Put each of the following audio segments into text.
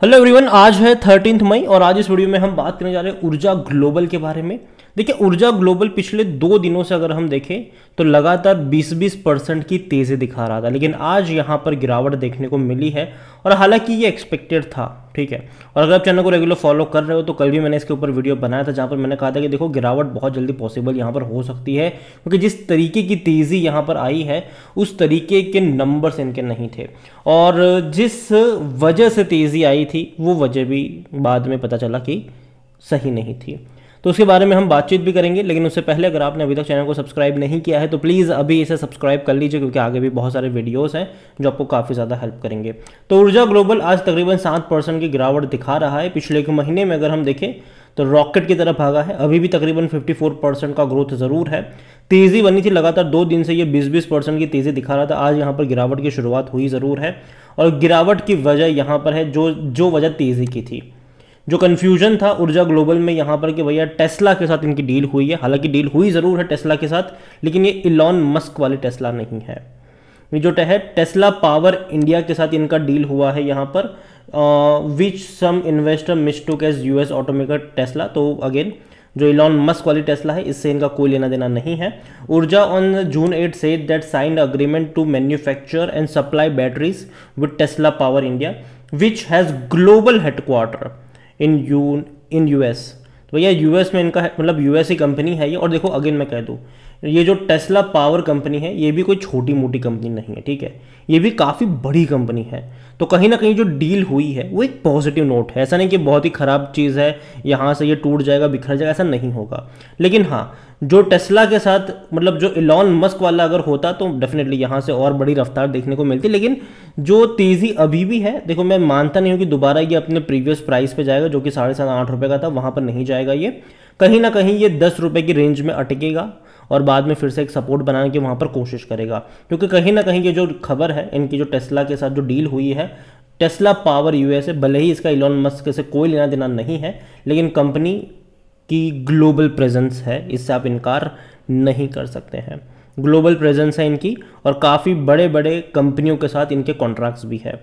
Hello everyone आज है thirteenth मई और आज इस वीडियो में हम बात करने जा रहे हैं ऊर्जा ग्लोबल के बारे में। देखिए, ऊर्जा ग्लोबल पिछले दो दिनों से अगर हम देखें तो लगातार 20-20 परसेंट की तेज़ी दिखा रहा था, लेकिन आज यहाँ पर गिरावट देखने को मिली है और हालाँकि ये एक्सपेक्टेड था। ठीक है। और अगर आप चैनल को रेगुलर फॉलो कर रहे हो तो कल भी मैंने इसके ऊपर वीडियो बनाया था, जहाँ पर मैंने कहा था कि देखो, गिरावट बहुत जल्दी पॉसिबल यहाँ पर हो सकती है, क्योंकि जिस तरीके की तेज़ी यहाँ पर आई है, उस तरीके के नंबर्स इनके नहीं थे। और जिस वजह से तेज़ी आई थी, वो वजह भी बाद में पता चला कि सही नहीं थी। तो उसके बारे में हम बातचीत भी करेंगे, लेकिन उससे पहले अगर आपने अभी तक चैनल को सब्सक्राइब नहीं किया है तो प्लीज़ अभी इसे सब्सक्राइब कर लीजिए, क्योंकि आगे भी बहुत सारे वीडियोज़ हैं जो आपको काफ़ी ज़्यादा हेल्प करेंगे। तो ऊर्जा ग्लोबल आज तकरीबन सात परसेंट की गिरावट दिखा रहा है। पिछले एक महीने में अगर हम देखें तो रॉकेट की तरफ़ भागा है। अभी भी तकरीबन 54 परसेंट का ग्रोथ ज़रूर है। तेज़ी बनी थी लगातार दो दिन से ये 20-20 परसेंट की तेज़ी दिखा रहा था। आज यहाँ पर गिरावट की शुरुआत हुई ज़रूर है। और गिरावट की वजह यहाँ पर है, जो जो वजह तेज़ी की थी। जो कन्फ्यूज़न था ऊर्जा ग्लोबल में यहाँ पर कि भैया टेस्ला के साथ इनकी डील हुई है। हालाँकि डील हुई ज़रूर है टेस्ला के साथ, लेकिन ये इलॉन मस्क वाली टेस्ला नहीं है। ये जो है टेस्ला पावर इंडिया के साथ इनका डील हुआ है यहाँ पर which some investor mistook as US automaker Tesla तो अगेन जो इलॉन मस्क वाली टेस्ला है, इससे इनका कोई लेना देना नहीं है। ऊर्जा ऑन जून एट से that signed agreement to manufacture and supply batteries with Tesla Power India which has global headquarter in U, in US तो भैया यूएस में इनका मतलब यूएस ही कंपनी है ये, और देखो अगेन मैं कह दूँ ये जो टेस्ला पावर कंपनी है, ये भी कोई छोटी मोटी कंपनी नहीं है, ठीक है? ये भी काफ़ी बड़ी कंपनी है। तो कहीं ना कहीं जो डील हुई है, वो एक पॉजिटिव नोट है। ऐसा नहीं कि बहुत ही ख़राब चीज़ है, यहाँ से ये टूट जाएगा, बिखर जाएगा, ऐसा नहीं होगा। लेकिन हाँ जो टेस्ला के साथ मतलब जो इलॉन मस्क वाला अगर होता तो डेफिनेटली यहाँ से और बड़ी रफ्तार देखने को मिलती। लेकिन जो तेज़ी अभी भी है, देखो मैं मानता नहीं हूँ कि दोबारा ये अपने प्रीवियस प्राइस पे जाएगा, जो कि साढ़े सात आठ रुपये का था, वहाँ पर नहीं जाएगा ये। कहीं ना कहीं ये दस रुपये की रेंज में अटकेगा। और बाद में फिर से एक सपोर्ट बनाने की वहाँ पर कोशिश करेगा। क्योंकि कहीं ना कहीं ये जो खबर है, इनकी जो टेस्ला के साथ जो डील हुई है टेस्ला पावर यूएसए भले ही इसका इलॉन मस्क से कोई लेना देना नहीं है, लेकिन कंपनी की ग्लोबल प्रेजेंस है, इससे आप इनकार नहीं कर सकते हैं। ग्लोबल प्रेजेंस है इनकी और काफ़ी बड़े बड़े कंपनियों के साथ इनके कॉन्ट्रैक्ट्स भी है।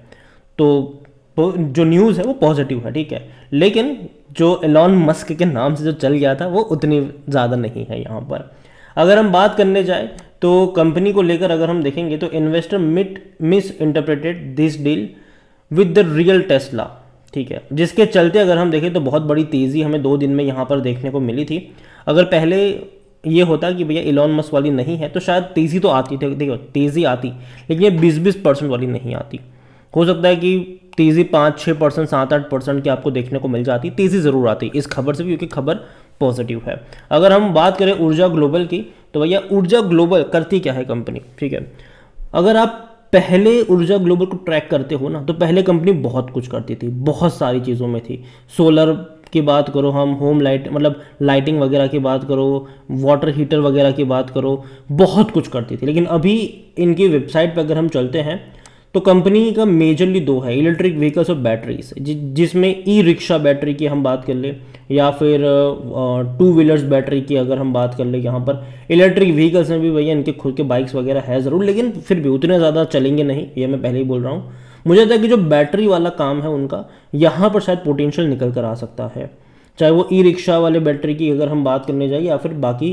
तो जो न्यूज़ है वो पॉजिटिव है, ठीक है? लेकिन जो एलॉन मस्क के नाम से जो चल गया था, वो उतनी ज़्यादा नहीं है यहाँ पर। अगर हम बात करने जाए तो कंपनी को लेकर अगर हम देखेंगे तो इन्वेस्टर मिट misinterpreted this deal with the real Tesla ठीक है? जिसके चलते अगर हम देखें तो बहुत बड़ी तेज़ी हमें दो दिन में यहाँ पर देखने को मिली थी। अगर पहले ये होता कि भैया इलॉन मस्क वाली नहीं है तो शायद तेज़ी तो आती थी देखो तेज़ी आती, लेकिन ये बीस बीस परसेंट वाली नहीं आती। हो सकता है कि तेज़ी पाँच छः परसेंट सात आठ परसेंट की आपको देखने को मिल जाती, तेज़ी ज़रूर आती। इस खबर से भी, क्योंकि खबर पॉजिटिव है। अगर हम बात करें ऊर्जा ग्लोबल की तो भैया ऊर्जा ग्लोबल करती क्या है कंपनी ठीक है। अगर आप पहले ऊर्जा ग्लोबल को ट्रैक करते हो ना तो पहले कंपनी बहुत कुछ करती थी, बहुत सारी चीज़ों में थी। सोलर की बात करो हम होम लाइट मतलब लाइटिंग वगैरह की बात करो वाटर हीटर वगैरह की बात करो, बहुत कुछ करती थी। लेकिन अभी इनकी वेबसाइट पर अगर हम चलते हैं तो कंपनी का मेजरली दो है इलेक्ट्रिक व्हीकल्स और बैटरीज जिसमें ई रिक्शा बैटरी की हम बात कर ले, या फिर टू व्हीलर्स बैटरी की अगर हम बात कर ले यहाँ पर। इलेक्ट्रिक व्हीकल्स में भी भैया इनके खुद के बाइक्स वगैरह है ज़रूर, लेकिन फिर भी उतने ज़्यादा चलेंगे नहीं, ये मैं पहले ही बोल रहा हूँ। मुझे लगता है कि जो बैटरी वाला काम है उनका, यहाँ पर शायद पोटेंशियल निकल कर आ सकता है। चाहे वो ई रिक्शा वाले बैटरी की अगर हम बात करने जाए, या फिर बाकी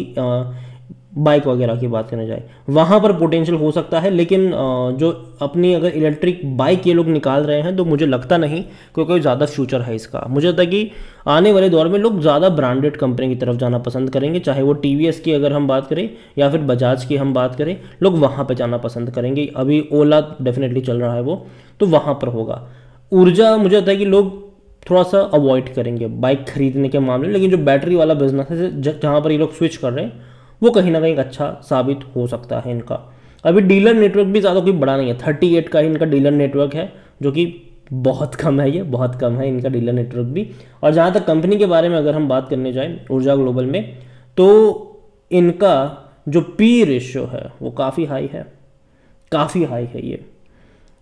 बाइक वगैरह की बात करने जाए। वहाँ पर पोटेंशियल हो सकता है, लेकिन जो अपनी अगर इलेक्ट्रिक बाइक ये लोग निकाल रहे हैं तो मुझे लगता नहीं क्योंकि कोई ज़्यादा फ्यूचर है इसका। मुझे लगता है कि आने वाले दौर में लोग ज़्यादा ब्रांडेड कंपनी की तरफ़ जाना पसंद करेंगे, चाहे वो टीवीएस की अगर हम बात करें, या फिर बजाज की हम बात करें, लोग वहाँ पर जाना पसंद करेंगे। अभी ओला डेफिनेटली चल रहा है वो तो वहाँ पर होगा। ऊर्जा मुझे लगता है कि लोग थोड़ा सा अवॉइड करेंगे बाइक खरीदने के मामले लेकिन जो बैटरी वाला बिज़नेस है, जहाँ पर ये लोग स्विच कर रहे हैं वो कहीं ना कहीं अच्छा साबित हो सकता है इनका। अभी डीलर नेटवर्क भी ज़्यादा कोई बड़ा नहीं है। थर्टी एट का ही इनका डीलर नेटवर्क है, जो कि बहुत कम है ये, बहुत कम है इनका डीलर नेटवर्क भी। और जहाँ तक कंपनी के बारे में अगर हम बात करने जाएँ, ऊर्जा ग्लोबल में तो इनका जो पी रेशियो है, वो काफ़ी हाई है। काफ़ी हाई है ये।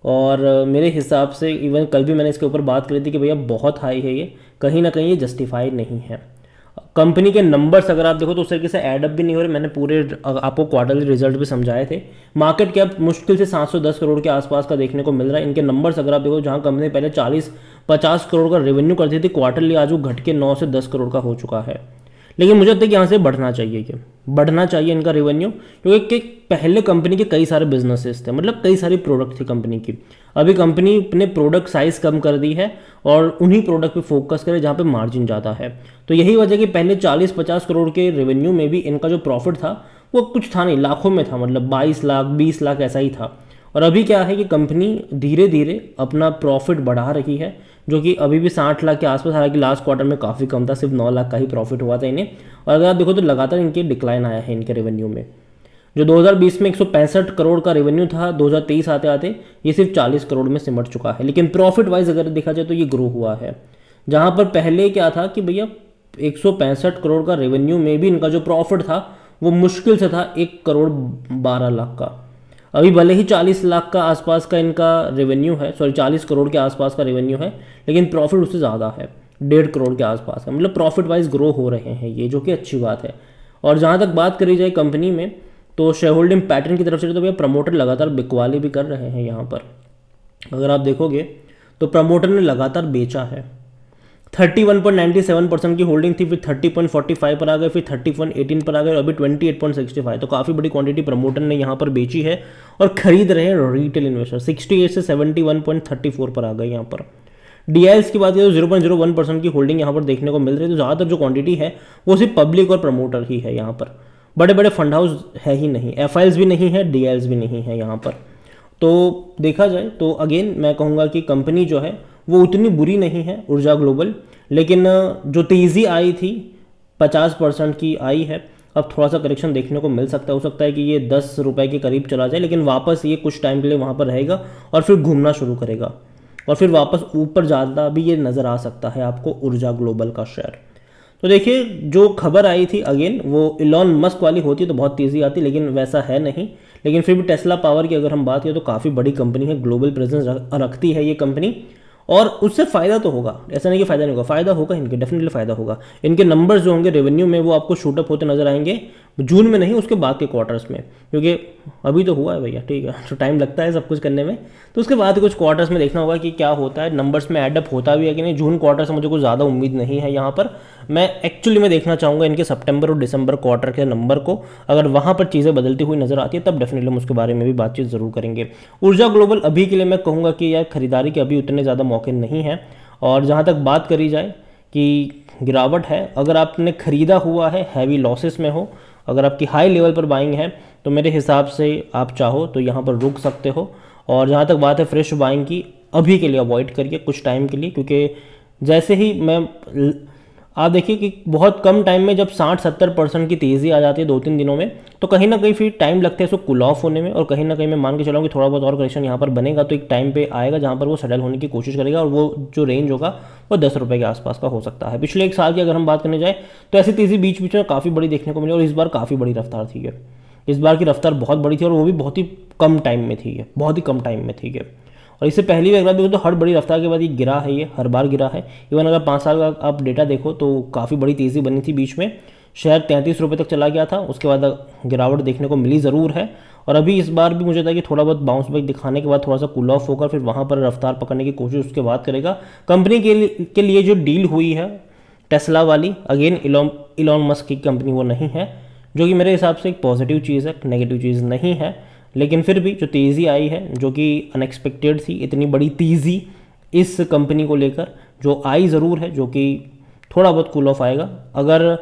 और मेरे हिसाब से इवन कल भी मैंने इसके ऊपर बात करी थी कि भैया बहुत हाई है ये, कहीं ना कहीं ये जस्टिफाई नहीं है। कंपनी के नंबर्स अगर आप देखो तो उस तरीके से एडअप भी नहीं हो रहे, मैंने पूरे आपको क्वार्टरली रिज़ल्ट भी समझाए थे। मार्केट कैप मुश्किल से 710 करोड़ के आसपास का देखने को मिल रहा है। इनके नंबर्स अगर आप देखो, जहाँ कंपनी पहले 40 50 करोड़ का रेवेन्यू करती थी क्वार्टरली आज वो घट के नौ से 10 करोड़ का हो चुका है। लेकिन मुझे लगता है कि यहाँ से बढ़ना चाहिए कि बढ़ना चाहिए इनका रेवेन्यू क्योंकि पहले कंपनी के कई सारे बिजनेसेस थे मतलब कई सारी प्रोडक्ट थी कंपनी की। अभी कंपनी अपने प्रोडक्ट साइज़ कम कर दी है और उन्हीं प्रोडक्ट पे फोकस करे जहाँ पे मार्जिन ज़्यादा है। तो यही वजह कि पहले 40-50 करोड़ के रेवेन्यू में भी इनका जो प्रॉफिट था, वो कुछ था नहीं, लाखों में था मतलब 22 लाख 20 लाख ऐसा ही था। और अभी क्या है कि कंपनी धीरे धीरे अपना प्रॉफिट बढ़ा रही है जो कि अभी भी साठ लाख के आसपास, हालाँकि लास्ट क्वार्टर में काफ़ी कम था, सिर्फ़ नौ लाख का ही प्रॉफिट हुआ था इन्हें। और अगर आप देखो तो लगातार इनके डिक्लाइन आया है इनके रेवेन्यू में। जो 2020 में एक सौ पैंसठ करोड़ का रेवेन्यू था 2023 आते आते ये सिर्फ़ 40 करोड़ में सिमट चुका है। लेकिन प्रॉफिट वाइज अगर देखा जाए तो ये ग्रो हुआ है। जहाँ पर पहले क्या था कि भैया एक सौ पैंसठ करोड़ का रेवेन्यू में भी इनका जो प्रॉफिट था, वो मुश्किल से था एक करोड़ बारह लाख का। अभी भले ही चालीस लाख का आसपास का इनका रेवेन्यू है सॉरी चालीस करोड़ के आसपास का रेवेन्यू है, लेकिन प्रॉफिट उससे ज़्यादा है, डेढ़ करोड़ के आसपास का मतलब प्रॉफिट वाइज ग्रो हो रहे हैं ये, जो कि अच्छी बात है। और जहाँ तक बात करी जाए कंपनी में तो शेयर होल्डिंग पैटर्न की तरफ़ से तो भैया प्रमोटर लगातार बिकवाली भी कर रहे हैं यहाँ पर। अगर आप देखोगे तो प्रमोटर ने लगातार बेचा है। 31.97 परसेंट की होल्डिंग थी, फिर 30.45 पर आ गए, फिर 30.18 पर आ गए अभी 28.65 तो काफ़ी बड़ी क्वांटिटी प्रमोटर ने यहाँ पर बेची है और खरीद रहे हैं रिटेल इन्वेस्टर 68 से 71.34 पर आ गए यहाँ पर। डी की बात करें तो zero point zero one percent की होल्डिंग यहाँ पर देखने को मिल रही है। तो ज़्यादातर जो क्वांटिटी है, वो सिर्फ़ पब्लिक और प्रमोटर ही है यहाँ पर। बड़े बड़े फंड हाउस है ही नहीं एफ़ भी नहीं है डी भी नहीं है यहाँ पर। तो देखा जाए तो अगेन मैं कहूँगा कि कंपनी जो है वो उतनी बुरी नहीं है, ऊर्जा ग्लोबल। लेकिन जो तेज़ी आई थी, पचास परसेंट की आई है, अब थोड़ा सा करेक्शन देखने को मिल सकता है। हो सकता है कि ये दस रुपए के करीब चला जाए, लेकिन वापस ये कुछ टाइम के लिए वहाँ पर रहेगा और फिर घूमना शुरू करेगा। और फिर वापस ऊपर ज़्यादा भी ये नज़र आ सकता है आपको ऊर्जा ग्लोबल का शेयर। तो देखिए, जो खबर आई थी अगेन, वो इलॉन मस्क वाली होती तो बहुत तेज़ी आती, लेकिन वैसा है नहीं। लेकिन फिर भी टेस्ला पावर की अगर हम बात करें तो काफ़ी बड़ी कंपनी है ग्लोबल प्रेजेंस रखती है ये कंपनी और उससे फ़ायदा तो होगा। ऐसा नहीं कि फ़ायदा नहीं होगा, फ़ायदा होगा इनके डेफिनेटली फ़ायदा होगा। इनके नंबर्स जो होंगे रेवेन्यू में वो आपको शूटअप होते नज़र आएँगे। जून में नहीं, उसके बाद के क्वार्टर्स में। क्योंकि अभी तो हुआ है भैया, ठीक है। तो टाइम लगता है सब कुछ करने में। तो उसके बाद कुछ क्वार्टर्स में देखना होगा कि क्या होता है। नंबर्स में एडअप होता भी है कि नहीं। जून क्वार्टर से मुझे कुछ ज़्यादा उम्मीद नहीं है यहाँ पर। मैं एक्चुअली में देखना चाहूँगा इनके सितंबर और दिसंबर क्वार्टर के नंबर को। अगर वहाँ पर चीज़ें बदलती हुई नज़र आती है, तब डेफिनेटली हम उसके बारे में भी बातचीत ज़रूर करेंगे। ऊर्जा ग्लोबल अभी के लिए मैं कहूँगा कि यार खरीदारी के अभी उतने ज़्यादा मौके नहीं हैं। और जहाँ तक बात करी जाए कि गिरावट है, अगर आपने ख़रीदा हुआ है हैवी लॉसेस में हो अगर आपकी हाई लेवल पर बाइंग है तो मेरे हिसाब से आप चाहो तो यहाँ पर रुक सकते हो। और जहाँ तक बात है फ्रेश बाइंग की, अभी के लिए अवॉइड करिए कुछ टाइम के लिए, क्योंकि जैसे ही मैं आप देखिए कि बहुत कम टाइम में जब 60-70 परसेंट की तेज़ी आ जाती है दो तीन दिनों में तो कहीं ना कहीं फिर टाइम लगता है इसको कूल ऑफ़ होने में और कहीं ना कहीं मैं मान के चलाऊँ कि थोड़ा बहुत और करेक्शन यहाँ पर बनेगा तो एक टाइम पे आएगा जहाँ पर वो सेटल होने की कोशिश करेगा और वो जो रेंज होगा वो दस रुपये के आसपास का हो सकता है। पिछले एक साल की अगर हम बात करने जाए तो ऐसी तेज़ी बीच बीच में काफ़ी बड़ी देखने को मिली और इस बार काफ़ी बड़ी रफ्तार थी इस बार की रफ्तार बहुत बड़ी थी और वो भी बहुत ही कम टाइम में थी बहुत ही कम टाइम में थी और इससे पहली अगर देखो तो हर बड़ी रफ्तार के बाद ये गिरा है, ये हर बार गिरा है। इवन अगर पाँच साल का आप डेटा देखो तो काफ़ी बड़ी तेज़ी बनी थी बीच में। शेयर तैंतीस रुपये तक चला गया था, उसके बाद गिरावट देखने को मिली ज़रूर है। और अभी इस बार भी मुझे था कि थोड़ा बहुत बाउंस बैक दिखाने के बाद थोड़ा सा कूल ऑफ़ होकर फिर वहाँ पर रफ्तार पकड़ने की कोशिश उसके बाद करेगा। कंपनी के लिए के लिए जो डील हुई है टेस्ला वाली अगेन इलॉन इलॉन मस्क की कंपनी वो नहीं है, जो कि मेरे हिसाब से एक पॉजिटिव चीज़ है नेगेटिव चीज़ नहीं है। लेकिन फिर भी जो तेज़ी आई है, जो कि अनएक्सपेक्टेड थी, इतनी बड़ी तेज़ी इस कंपनी को लेकर, जो आई ज़रूर है, जो कि थोड़ा बहुत कूल ऑफ़ आएगा। अगर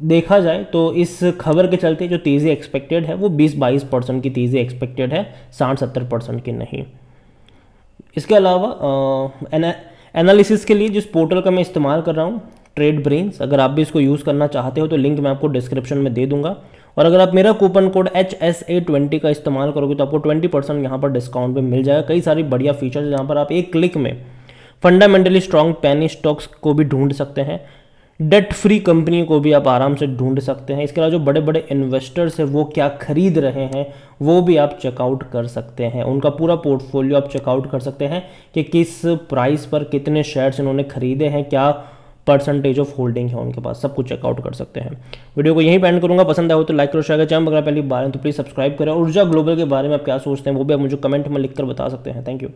देखा जाए तो इस खबर के चलते जो तेज़ी एक्सपेक्टेड है, वो 20-22 परसेंट की तेज़ी एक्सपेक्टेड है, साठ सत्तर परसेंट की नहीं। इसके अलावा एनालिसिस के लिए जिस पोर्टल का मैं इस्तेमाल कर रहा हूँ ट्रेड ब्रेन्स अगर आप भी इसको यूज़ करना चाहते हो तो लिंक मैं आपको डिस्क्रिप्शन में दे दूँगा। और अगर आप मेरा coupon code H S A twenty का इस्तेमाल करोगे तो आपको ट्वेंटी परसेंट यहाँ पर डिस्काउंट भी मिल जाएगा। कई सारी बढ़िया फीचर्स यहाँ पर आप एक क्लिक में फंडामेंटली स्ट्रॉन्ग पैनी स्टॉक्स को भी ढूंढ सकते हैं। डेट फ्री कंपनी को भी आप आराम से ढूंढ सकते हैं। इसके अलावा जो बड़े बड़े इन्वेस्टर्स हैं, वो क्या खरीद रहे हैं, वो भी आप चेकआउट कर सकते हैं। उनका पूरा पोर्टफोलियो आप चेकआउट कर सकते हैं कि किस प्राइस पर कितने शेयर्स इन्होंने खरीदे हैं, क्या परसेंटेज ऑफ़ होल्डिंग है उनके पास, सब कुछ चेकआउट कर सकते हैं। वीडियो को यहीं पेंड करूँगा, पसंद आए तो लाइक करो शेयर चैनल अगर पहली बार तो प्लीज़ सब्सक्राइब करें। ऊर्जा ग्लोबल के बारे में आप क्या सोचते हैं, वो भी आप मुझे कमेंट में लिखकर बता सकते हैं। Thank you